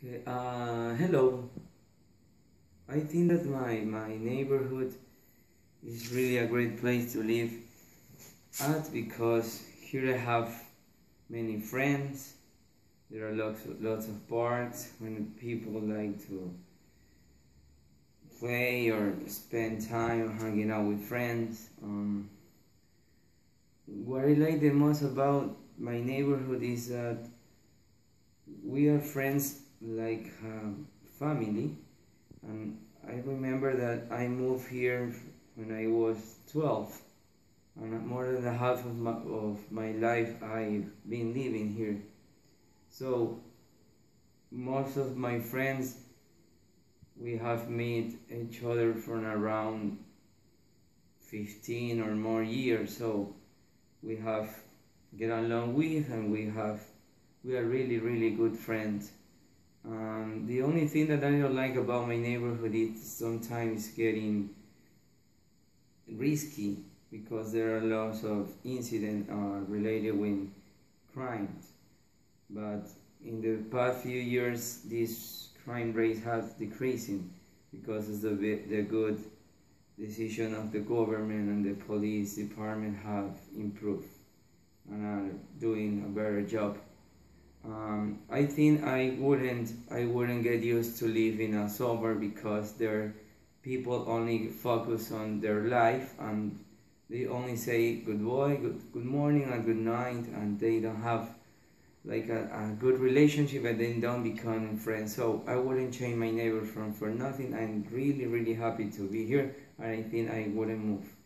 Okay, uh, hello. I think that my, my neighborhood is really a great place to live at because here I have many friends. There are lots of, lots of parks when people like to play or spend time hanging out with friends. Um, what I like the most about my neighborhood is that we are friends like uh, family. And I remember that I moved here when I was 12 and more than half of my, of my life I've been living here. So most of my friends we have met each other for around 15 or more years. So we have get along with and we have we are really really good friends um, the only thing that I don't like about my neighborhood is sometimes getting risky because there are lots of incidents uh, related with crimes. But in the past few years, this crime rate has decreasing because of the, the good decision of the government and the police department have improved and are doing a better job um, I think I wouldn't I wouldn't get used to live in a suburb because there people only focus on their life and they only say good boy, good good morning and good night and they don't have like a, a good relationship and then don't become friends. So I wouldn't change my neighbor from for nothing. I'm really really happy to be here and I think I wouldn't move.